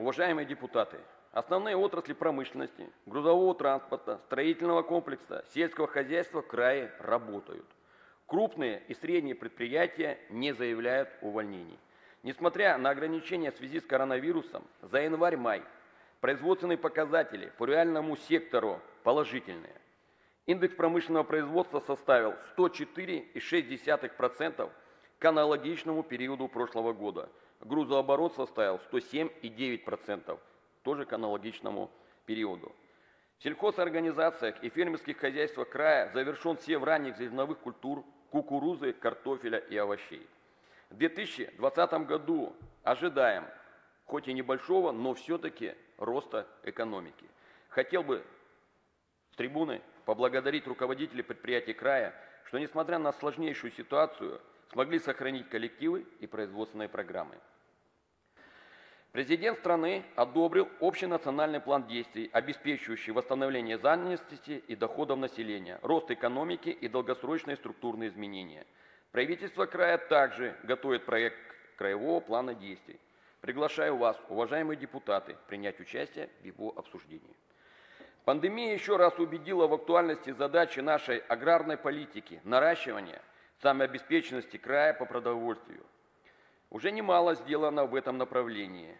уважаемые депутаты, основные отрасли промышленности, грузового транспорта, строительного комплекса, сельского хозяйства в крае работают. Крупные и средние предприятия не заявляют увольнений. Несмотря на ограничения в связи с коронавирусом, за январь-май производственные показатели по реальному сектору положительные. Индекс промышленного производства составил 104,6% к аналогичному периоду прошлого года. Грузооборот составил 107,9%, тоже к аналогичному периоду. В сельхозорганизациях и фермерских хозяйствах края завершен сев ранних зерновых культур, кукурузы, картофеля и овощей. В 2020 году ожидаем, хоть и небольшого, но все-таки роста экономики. Хотел бы с трибуны поблагодарить руководителей предприятий края, что несмотря на сложнейшую ситуацию, смогли сохранить коллективы и производственные программы. Президент страны одобрил общий национальный план действий, обеспечивающий восстановление занятости и доходов населения, рост экономики и долгосрочные структурные изменения. Правительство края также готовит проект краевого плана действий. Приглашаю вас, уважаемые депутаты, принять участие в его обсуждении. Пандемия еще раз убедила в актуальности задачи нашей аграрной политики – наращивания самообеспеченности края по продовольствию. Уже немало сделано в этом направлении.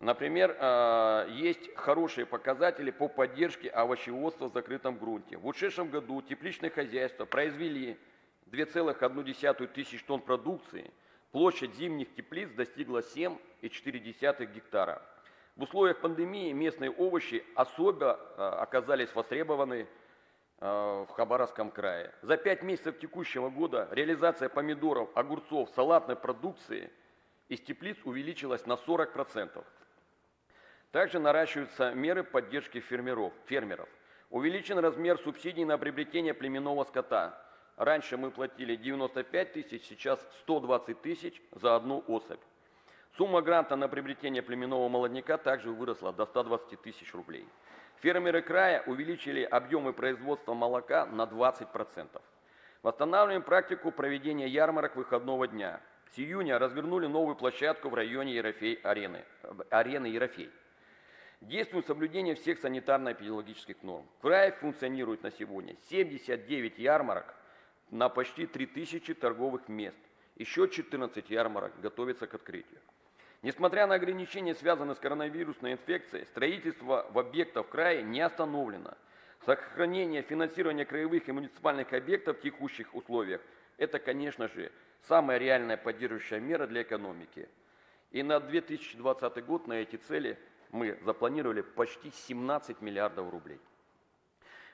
Например, а, есть хорошие показатели по поддержке овощеводства в закрытом грунте. В ушедшем году тепличные хозяйства произвели 2,1 тысяч тонн продукции, площадь зимних теплиц достигла 7,4 гектара. В условиях пандемии местные овощи особо а, оказались востребованы в Хабаровском крае. За пять месяцев текущего года реализация помидоров, огурцов, салатной продукции из теплиц увеличилась на 40%. Также наращиваются меры поддержки фермеров. фермеров. Увеличен размер субсидий на приобретение племенного скота. Раньше мы платили 95 тысяч, сейчас 120 тысяч за одну особь. Сумма гранта на приобретение племенного молодняка также выросла до 120 тысяч рублей. Фермеры края увеличили объемы производства молока на 20%. Восстанавливаем практику проведения ярмарок выходного дня. С июня развернули новую площадку в районе Ерофей-арены, арены Ерофей. Действует соблюдение всех санитарно-эпидемиологических норм. В крае функционирует на сегодня 79 ярмарок на почти 3000 торговых мест. Еще 14 ярмарок готовятся к открытию. Несмотря на ограничения, связанные с коронавирусной инфекцией, строительство в объектах в крае не остановлено. Сохранение финансирования краевых и муниципальных объектов в текущих условиях – это, конечно же, самая реальная поддерживающая мера для экономики. И на 2020 год на эти цели мы запланировали почти 17 миллиардов рублей.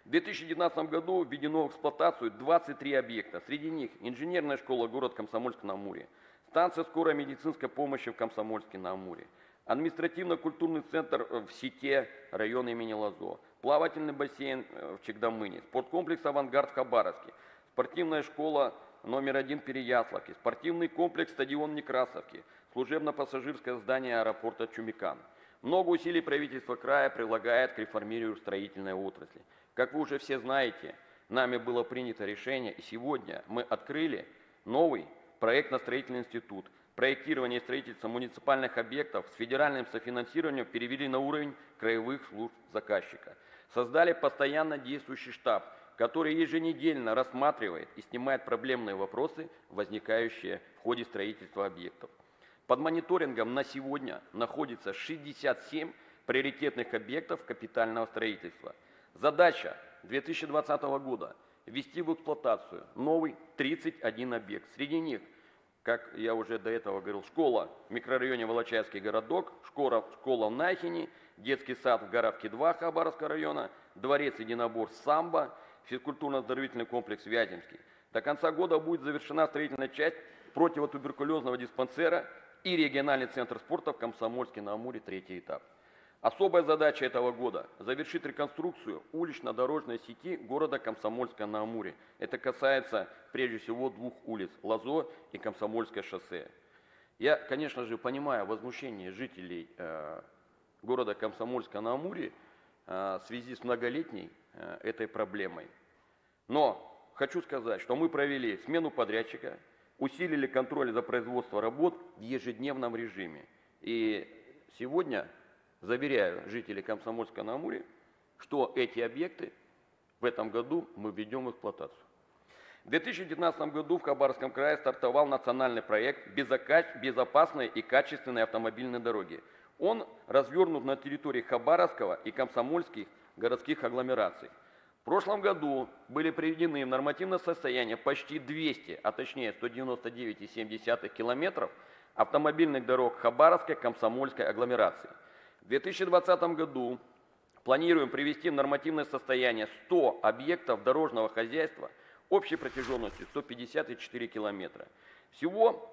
В 2019 году введено в эксплуатацию 23 объекта. Среди них инженерная школа город Комсомольск-на-Амуре – станция скорой медицинской помощи в Комсомольске на Амуре, административно-культурный центр в Сите, район имени Лазо, плавательный бассейн э, в Чегдамыне, спорткомплекс «Авангард» в Хабаровске, спортивная школа номер один Переяславки, спортивный комплекс стадион Некрасовки, служебно-пассажирское здание аэропорта Чумикан. Много усилий правительство края прилагает к реформированию строительной отрасли. Как вы уже все знаете, нами было принято решение, и сегодня мы открыли новый проектно-строительный институт, проектирование и строительство муниципальных объектов с федеральным софинансированием перевели на уровень краевых служб заказчика. Создали постоянно действующий штаб, который еженедельно рассматривает и снимает проблемные вопросы, возникающие в ходе строительства объектов. Под мониторингом на сегодня находится 67 приоритетных объектов капитального строительства. Задача 2020 года – ввести в эксплуатацию новый 31 объект. Среди них как я уже до этого говорил, школа в микрорайоне Волочаевский городок, школа, школа в Нахине, детский сад в Горовке-2 Хабаровского района, дворец единобор Самбо, физкультурно-оздоровительный комплекс Вяземский. До конца года будет завершена строительная часть противотуберкулезного диспансера и региональный центр спорта в Комсомольске на Амуре, третий этап. Особая задача этого года – завершить реконструкцию улично-дорожной сети города Комсомольска-на-Амуре. Это касается прежде всего двух улиц – Лазо и Комсомольское шоссе. Я, конечно же, понимаю возмущение жителей э, города Комсомольска-на-Амуре э, в связи с многолетней э, этой проблемой. Но хочу сказать, что мы провели смену подрядчика, усилили контроль за производством работ в ежедневном режиме. И сегодня заверяю жителей Комсомольска на Амуре, что эти объекты в этом году мы введем в эксплуатацию. В 2019 году в Хабаровском крае стартовал национальный проект «Безопасные и качественные автомобильные дороги». Он развернут на территории Хабаровского и Комсомольских городских агломераций. В прошлом году были приведены в нормативное состояние почти 200, а точнее 199,7 километров автомобильных дорог Хабаровской комсомольской агломерации. В 2020 году планируем привести в нормативное состояние 100 объектов дорожного хозяйства общей протяженностью 154 километра. Всего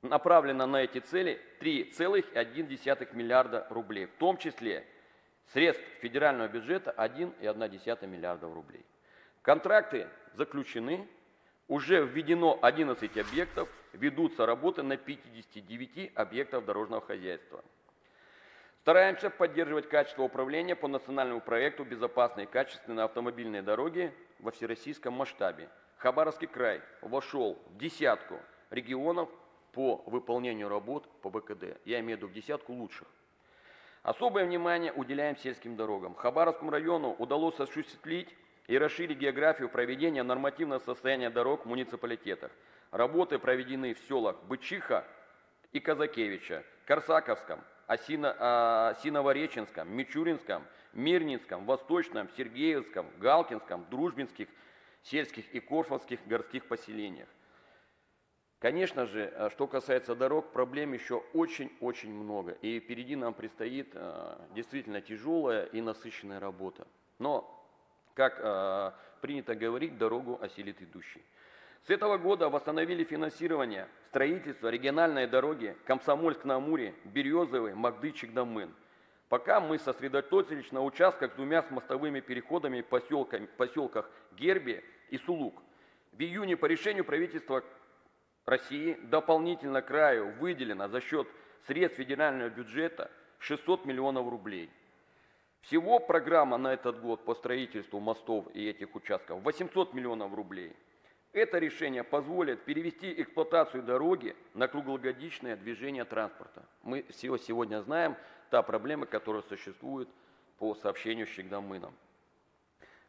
направлено на эти цели 3,1 миллиарда рублей, в том числе средств федерального бюджета 1,1 миллиарда рублей. Контракты заключены, уже введено 11 объектов, ведутся работы на 59 объектах дорожного хозяйства. Стараемся поддерживать качество управления по национальному проекту «Безопасные и качественные автомобильные дороги» во всероссийском масштабе. Хабаровский край вошел в десятку регионов по выполнению работ по БКД. Я имею в виду в десятку лучших. Особое внимание уделяем сельским дорогам. Хабаровскому району удалось осуществить и расширить географию проведения нормативного состояния дорог в муниципалитетах. Работы проведены в селах Бычиха и Казакевича, Корсаковском, Осиново-Реченском, Мичуринском, Мирнинском, Восточном, Сергеевском, Галкинском, Дружбинских, сельских и Корфовских городских поселениях. Конечно же, э, что касается дорог, проблем еще очень-очень много. И впереди нам предстоит э, действительно тяжелая и насыщенная работа. Но, как э, принято говорить, дорогу осилит идущий. С этого года восстановили финансирование строительства региональной дороги Комсомольск-на-Амуре, Березовый, Магдычик-Дамын. Пока мы сосредоточились на участках с двумя мостовыми переходами в поселках Герби и Сулук. В июне по решению правительства России дополнительно краю выделено за счет средств федерального бюджета 600 миллионов рублей. Всего программа на этот год по строительству мостов и этих участков 800 миллионов рублей – это решение позволит перевести эксплуатацию дороги на круглогодичное движение транспорта. Мы все сегодня знаем та проблема, которая существует по сообщению с Щегдамыном.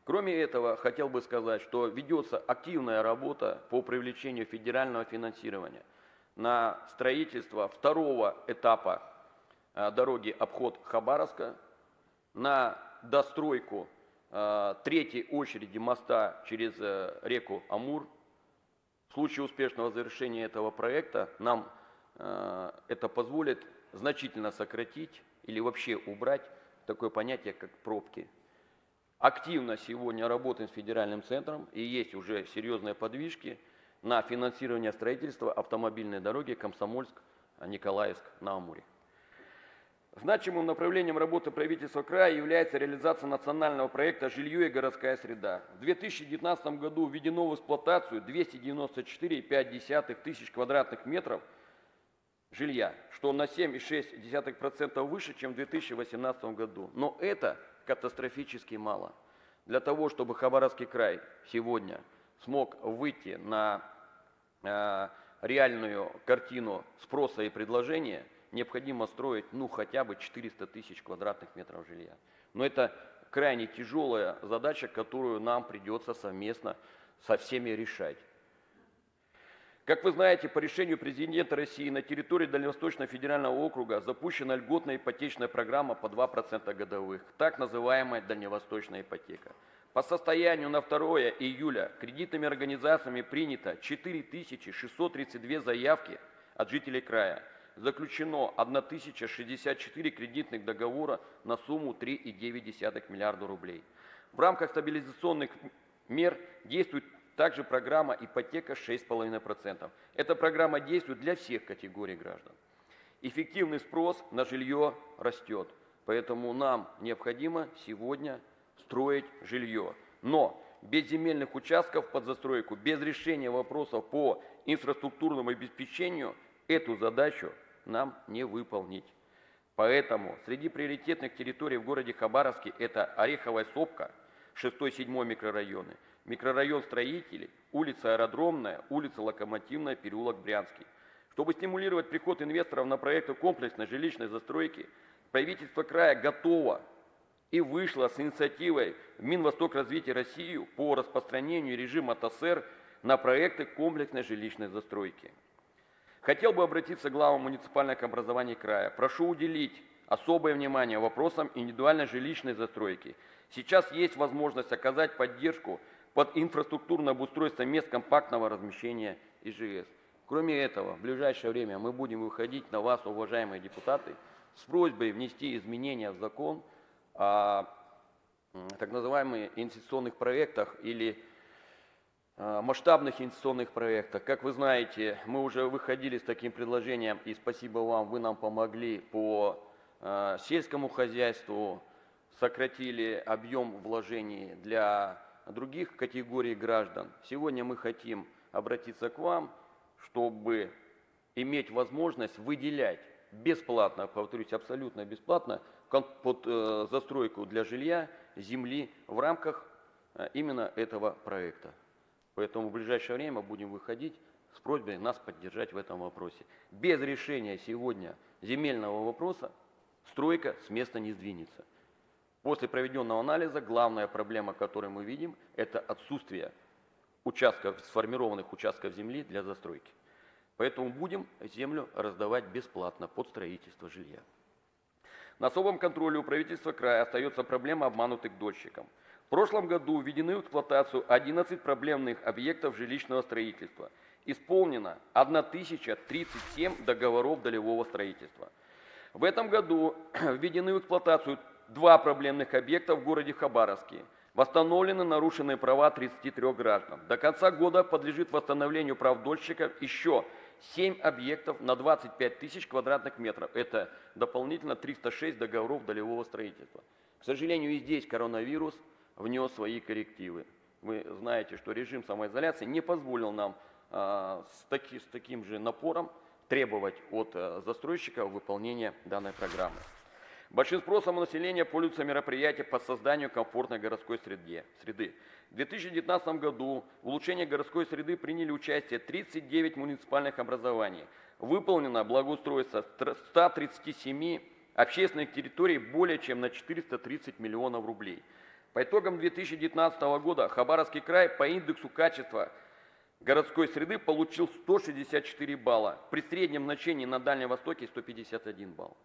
Кроме этого, хотел бы сказать, что ведется активная работа по привлечению федерального финансирования на строительство второго этапа э, дороги обход Хабаровска, на достройку э, третьей очереди моста через э, реку Амур, в случае успешного завершения этого проекта нам э, это позволит значительно сократить или вообще убрать такое понятие, как пробки. Активно сегодня работаем с федеральным центром и есть уже серьезные подвижки на финансирование строительства автомобильной дороги Комсомольск-Николаевск на Амуре. Значимым направлением работы правительства края является реализация национального проекта «Жилье и городская среда». В 2019 году введено в эксплуатацию 294,5 тысяч квадратных метров жилья, что на 7,6% выше, чем в 2018 году. Но это катастрофически мало. Для того, чтобы Хабаровский край сегодня смог выйти на э, реальную картину спроса и предложения – необходимо строить ну хотя бы 400 тысяч квадратных метров жилья. Но это крайне тяжелая задача, которую нам придется совместно со всеми решать. Как вы знаете, по решению президента России на территории Дальневосточного федерального округа запущена льготная ипотечная программа по 2% годовых, так называемая дальневосточная ипотека. По состоянию на 2 июля кредитными организациями принято 4632 заявки от жителей края – заключено 1064 кредитных договора на сумму 3,9 миллиарда рублей. В рамках стабилизационных мер действует также программа ипотека 6,5%. Эта программа действует для всех категорий граждан. Эффективный спрос на жилье растет, поэтому нам необходимо сегодня строить жилье. Но без земельных участков под застройку, без решения вопросов по инфраструктурному обеспечению эту задачу нам не выполнить. Поэтому среди приоритетных территорий в городе Хабаровске это Ореховая Сопка, 6-7 микрорайоны, микрорайон Строителей, улица Аэродромная, улица Локомотивная, переулок Брянский. Чтобы стимулировать приход инвесторов на проекты комплексной жилищной застройки, правительство края готово и вышло с инициативой Минвосток развития России по распространению режима ТАСЭР на проекты комплексной жилищной застройки. Хотел бы обратиться к главам муниципальных образований края. Прошу уделить особое внимание вопросам индивидуальной жилищной застройки. Сейчас есть возможность оказать поддержку под инфраструктурное обустройство мест компактного размещения ИЖС. Кроме этого, в ближайшее время мы будем выходить на вас, уважаемые депутаты, с просьбой внести изменения в закон о так называемых инвестиционных проектах или масштабных инвестиционных проектах. Как вы знаете, мы уже выходили с таким предложением, и спасибо вам, вы нам помогли по сельскому хозяйству, сократили объем вложений для других категорий граждан. Сегодня мы хотим обратиться к вам – чтобы иметь возможность выделять бесплатно, повторюсь, абсолютно бесплатно, под э, застройку для жилья земли в рамках э, именно этого проекта. Поэтому в ближайшее время будем выходить с просьбой нас поддержать в этом вопросе. Без решения сегодня земельного вопроса стройка с места не сдвинется. После проведенного анализа главная проблема, которую мы видим, это отсутствие участков, сформированных участков земли для застройки. Поэтому будем землю раздавать бесплатно под строительство жилья. На особом контроле у правительства края остается проблема обманутых дольщиков. В прошлом году введены в эксплуатацию 11 проблемных объектов жилищного строительства. Исполнено 1037 договоров долевого строительства. В этом году введены в эксплуатацию два проблемных объекта в городе Хабаровске. Восстановлены нарушенные права 33 граждан. До конца года подлежит восстановлению прав дольщиков еще 7 объектов на 25 тысяч квадратных метров. Это дополнительно 306 договоров долевого строительства. К сожалению, и здесь коронавирус внес свои коррективы. Вы знаете, что режим самоизоляции не позволил нам а, с, таки, с таким же напором требовать от а, застройщика выполнения данной программы. У населения пользуются мероприятия по созданию комфортной городской среды. В 2019 году в улучшении городской среды приняли участие 39 муниципальных образований. Выполнено благоустройство 137 общественных территорий более чем на 430 миллионов рублей. По итогам 2019 года Хабаровский край по индексу качества городской среды получил 164 балла, при среднем значении на Дальнем Востоке 151 балл.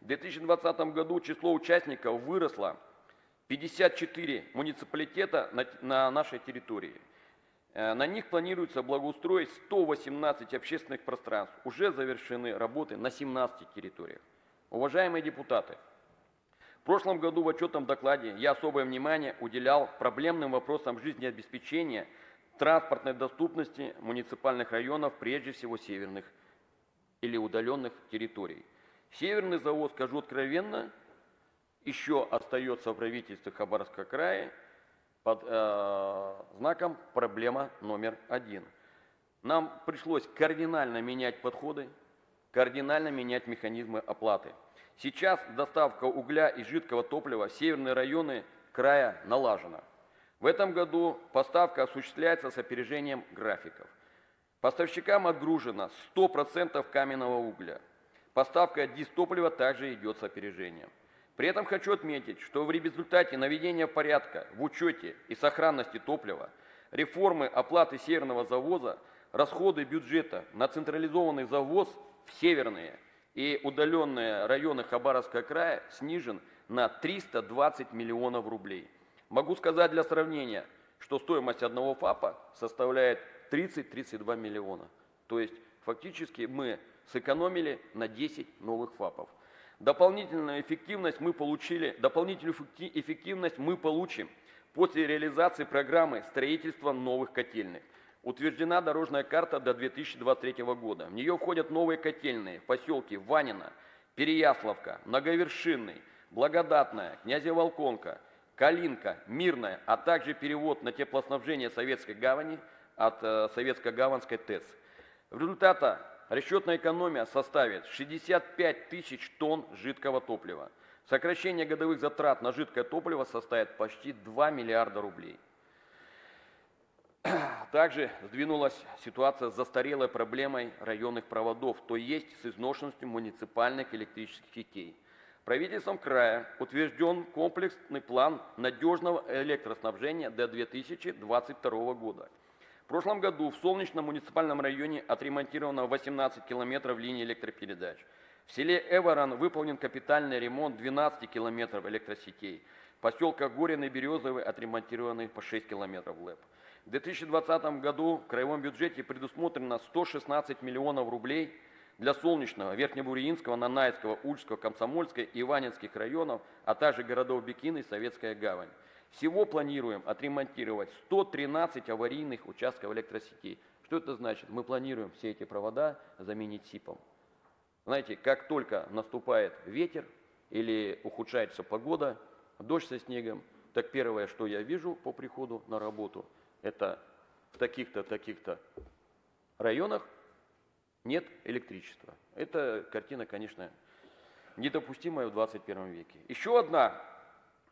В 2020 году число участников выросло 54 муниципалитета на, на нашей территории. Э, на них планируется благоустроить 118 общественных пространств. Уже завершены работы на 17 территориях. Уважаемые депутаты, прошлом году в отчетном докладе я особое внимание уделял проблемным вопросам жизнеобеспечения, транспортной доступности муниципальных районов, прежде всего северных или удаленных территорий. Северный завод, скажу откровенно, еще остается в правительстве Хабаровского края под э, знаком проблема номер один. Нам пришлось кардинально менять подходы, кардинально менять механизмы оплаты. Сейчас доставка угля и жидкого топлива в северные районы края налажена. В этом году поставка осуществляется с опережением графиков. Поставщикам отгружено 100% каменного угля. Поставка дистоплива также идет с опережением. При этом хочу отметить, что в результате наведения порядка в учете и сохранности топлива, реформы оплаты северного завоза, расходы бюджета на централизованный завоз в северные и удаленные районы Хабаровского края снижен на 320 миллионов рублей. Могу сказать для сравнения, что стоимость одного ФАПа составляет 30-32 миллиона. То есть фактически мы сэкономили на 10 новых ФАПов. Дополнительную эффективность мы получили, дополнительную эффективность мы получим после реализации программы строительства новых котельных. Утверждена дорожная карта до 2023 года. В нее входят новые котельные в поселке Ванина, Переяславка, Многовершинный, Благодатная, Князеволконка, Калинка, Мирная, а также перевод на теплоснабжение Советской гавани от э, Советско-Гаванской ТЭЦ. В результате расчетная экономия составит 65 тысяч тонн жидкого топлива. Сокращение годовых затрат на жидкое топливо составит почти 2 миллиарда рублей. Также сдвинулась ситуация с застарелой проблемой районных проводов, то есть с изношенностью муниципальных электрических сетей. Правительством края утвержден комплексный план надежного электроснабжения до 2022 года. В прошлом году в Солнечном муниципальном районе отремонтировано 18 километров линии электропередач. В селе Эворон выполнен капитальный ремонт 12 километров электросетей. В поселках Горин и Березовый отремонтированы по 6 километров ЛЭП. В 2020 году в краевом бюджете предусмотрено 116 миллионов рублей для Солнечного, Верхнебурьинского, Нанайского, Ульского, Комсомольского и Иванинских районов, а также городов Бикин и Советская Гавань. Всего планируем отремонтировать 113 аварийных участков электросетей. Что это значит? Мы планируем все эти провода заменить СИПом. Знаете, как только наступает ветер или ухудшается погода, дождь со снегом, так первое, что я вижу по приходу на работу – это в таких-то, таких-то районах нет электричества. Это картина, конечно, недопустимая в 21 веке. Еще одна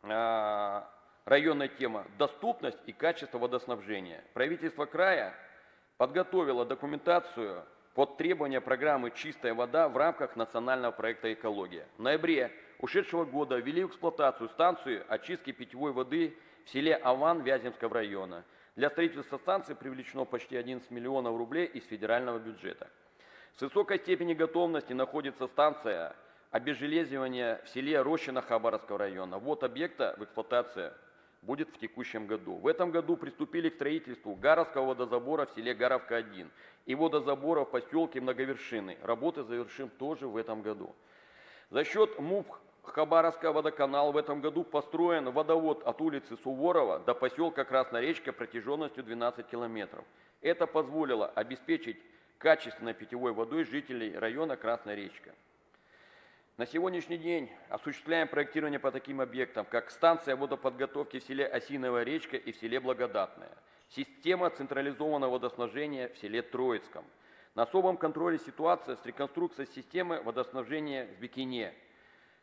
э, районная тема – доступность и качество водоснабжения. Правительство края подготовило документацию под требования программы «Чистая вода» в рамках национального проекта «Экология». В ноябре ушедшего года ввели в эксплуатацию станцию очистки питьевой воды в селе Аван Вяземского района – для строительства станции привлечено почти 11 миллионов рублей из федерального бюджета. С высокой степенью готовности находится станция обезжелезивания в селе Рощино Хабаровского района. Вот объекта в эксплуатации будет в текущем году. В этом году приступили к строительству Гаровского водозабора в селе Гаровка-1 и водозабора в поселке Многовершины. Работы завершим тоже в этом году. За счет МУП Хабаровского водоканал в этом году построен водовод от улицы Суворова до поселка Красная Речка протяженностью 12 километров. Это позволило обеспечить качественной питьевой водой жителей района Красная Речка. На сегодняшний день осуществляем проектирование по таким объектам, как станция водоподготовки в селе Осиновая речка и в селе Благодатная, система централизованного водоснабжения в селе Троицком. На особом контроле ситуация с реконструкцией системы водоснабжения в Бикине –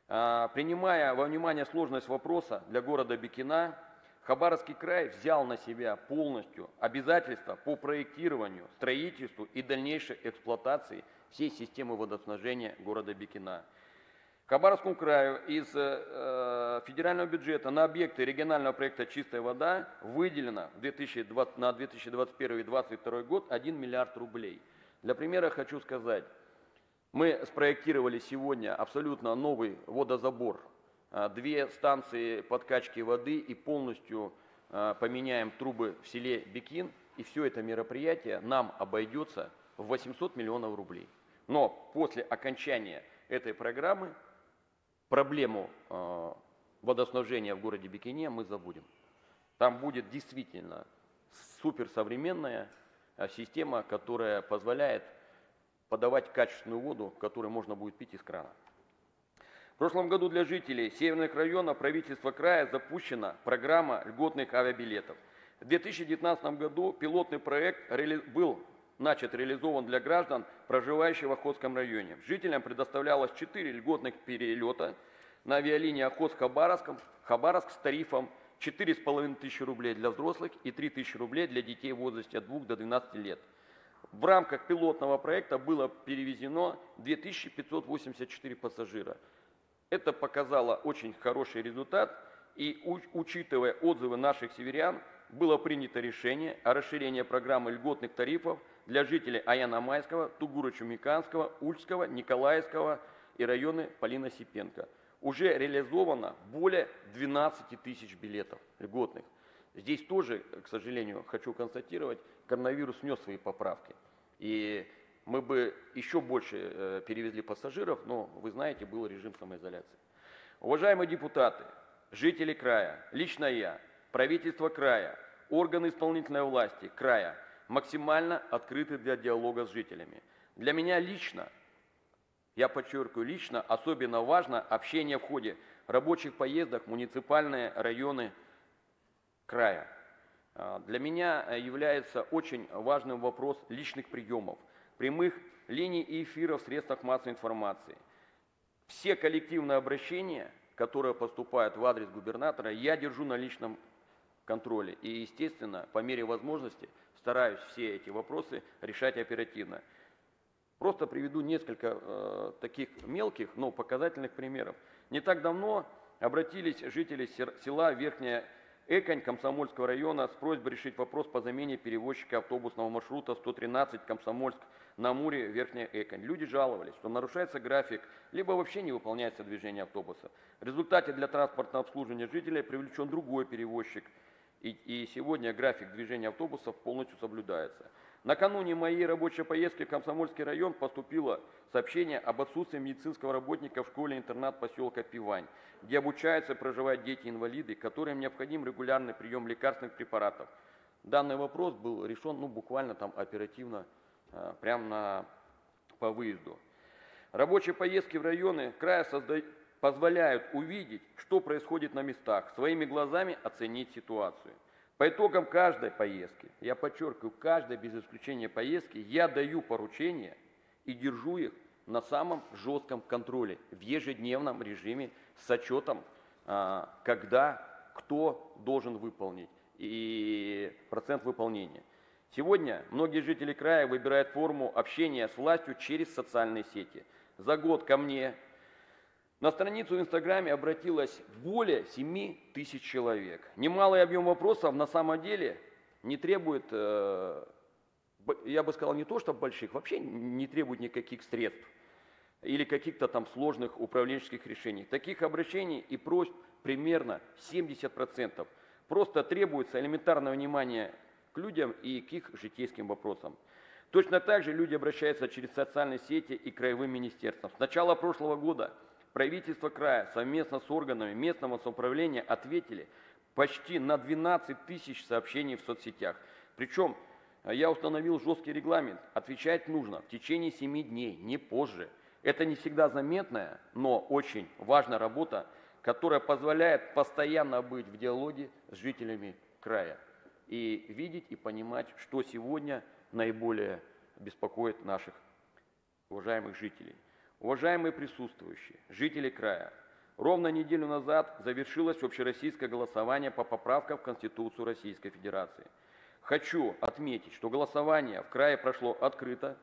принимая во внимание сложность вопроса для города Бикина, Хабаровский край взял на себя полностью обязательства по проектированию, строительству и дальнейшей эксплуатации всей системы водоснабжения города Бикина. Хабаровскому краю из э, федерального бюджета на объекты регионального проекта «Чистая вода» выделено 2020, на 2021 и 2022 год 1 миллиард рублей. Для примера хочу сказать, мы спроектировали сегодня абсолютно новый водозабор, а, две станции подкачки воды и полностью а, поменяем трубы в селе Бекин. И все это мероприятие нам обойдется в 800 миллионов рублей. Но после окончания этой программы проблему а, водоснабжения в городе Бикине мы забудем. Там будет действительно суперсовременная система, которая позволяет подавать качественную воду, которую можно будет пить из крана. В прошлом году для жителей северных районов правительства края запущена программа льготных авиабилетов. В 2019 году пилотный проект был начат реализован для граждан, проживающих в Охотском районе. Жителям предоставлялось 4 льготных перелета на авиалинии Охотск-Хабаровск Хабаровск с тарифом 4,5 тысячи рублей для взрослых и 3 тысячи рублей для детей в возрасте от 2 до 12 лет. В рамках пилотного проекта было перевезено 2584 пассажира. Это показало очень хороший результат, и учитывая отзывы наших северян, было принято решение о расширении программы льготных тарифов для жителей Аяна-Майского, Тугура-Чумиканского, Ульского, Николаевского и районы Полина Сипенко. Уже реализовано более 12 тысяч билетов льготных. Здесь тоже, к сожалению, хочу констатировать, коронавирус внес свои поправки. И мы бы еще больше э, перевезли пассажиров, но, вы знаете, был режим самоизоляции. Уважаемые депутаты, жители края, лично я, правительство края, органы исполнительной власти края максимально открыты для диалога с жителями. Для меня лично, я подчеркиваю, лично особенно важно общение в ходе рабочих поездок муниципальные районы края. А, для меня э, является очень важным вопрос личных приемов, прямых линий и эфиров в средствах массовой информации. Все коллективные обращения, которые поступают в адрес губернатора, я держу на личном контроле. И, естественно, по мере возможности стараюсь все эти вопросы решать оперативно. Просто приведу несколько э, таких мелких, но показательных примеров. Не так давно обратились жители села Верхняя Эконь Комсомольского района с просьбой решить вопрос по замене перевозчика автобусного маршрута 113 Комсомольск на Амуре Верхняя Эконь. Люди жаловались, что нарушается график, либо вообще не выполняется движение автобуса. В результате для транспортного обслуживания жителей привлечен другой перевозчик, и, и сегодня график движения автобусов полностью соблюдается. Накануне моей рабочей поездки в Комсомольский район поступило сообщение об отсутствии медицинского работника в школе-интернат поселка Пивань, где обучаются и проживают дети-инвалиды, которым необходим регулярный прием лекарственных препаратов. Данный вопрос был решен ну, буквально там оперативно, э, прямо на, по выезду. Рабочие поездки в районы края создают позволяют увидеть, что происходит на местах, своими глазами оценить ситуацию. По итогам каждой поездки, я подчеркиваю, каждой без исключения поездки, я даю поручения и держу их на самом жестком контроле, в ежедневном режиме с отчетом, а, когда кто должен выполнить и процент выполнения. Сегодня многие жители края выбирают форму общения с властью через социальные сети. За год ко мне на страницу в Инстаграме обратилось более 7 тысяч человек. Немалый объем вопросов на самом деле не требует, э, я бы сказал, не то что больших, вообще не требует никаких средств или каких-то там сложных управленческих решений. Таких обращений и просьб примерно 70%. Просто требуется элементарное внимание к людям и к их житейским вопросам. Точно так же люди обращаются через социальные сети и краевым министерством. С начала прошлого года – Правительство края совместно с органами местного самоуправления ответили почти на 12 тысяч сообщений в соцсетях. Причем э, я установил жесткий регламент. Отвечать нужно в течение 7 дней, не позже. Это не всегда заметная, но очень важная работа, которая позволяет постоянно быть в диалоге с жителями края и видеть и понимать, что сегодня наиболее беспокоит наших уважаемых жителей. Уважаемые присутствующие, жители края, ровно неделю назад завершилось общероссийское голосование по поправкам в Конституцию Российской Федерации. Хочу отметить, что голосование в крае прошло открыто,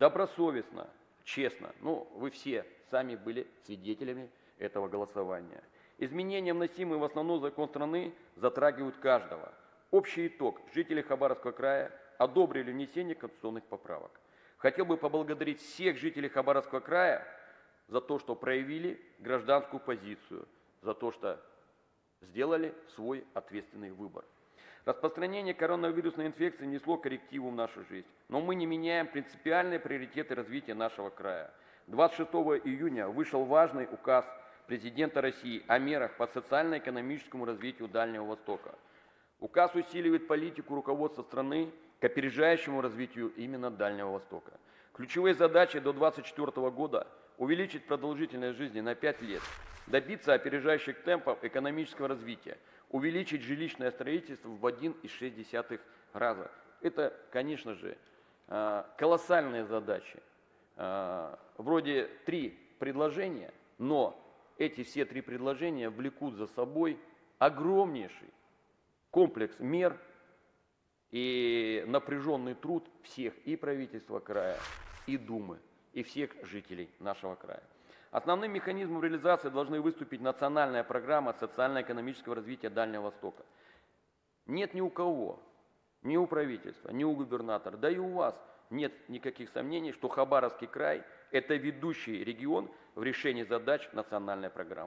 добросовестно, честно. Ну, вы все сами были свидетелями этого голосования. Изменения, вносимые в основной закон страны, затрагивают каждого. Общий итог. Жители Хабаровского края одобрили внесение конституционных поправок. Хотел бы поблагодарить всех жителей Хабаровского края за то, что проявили гражданскую позицию, за то, что сделали свой ответственный выбор. Распространение коронавирусной инфекции несло коррективу в нашу жизнь, но мы не меняем принципиальные приоритеты развития нашего края. 26 июня вышел важный указ президента России о мерах по социально-экономическому развитию Дальнего Востока. Указ усиливает политику руководства страны к опережающему развитию именно Дальнего Востока. Ключевые задачи до 2024 года – увеличить продолжительность жизни на 5 лет, добиться опережающих темпов экономического развития, увеличить жилищное строительство в 1,6 раза. Это, конечно же, а, колоссальные задачи. А, вроде три предложения, но эти все три предложения влекут за собой огромнейший комплекс мер и напряженный труд всех и правительства края, и Думы, и всех жителей нашего края. Основным механизмом реализации должны выступить национальная программа социально-экономического развития Дальнего Востока. Нет ни у кого, ни у правительства, ни у губернатора, да и у вас нет никаких сомнений, что Хабаровский край – это ведущий регион в решении задач национальной программы.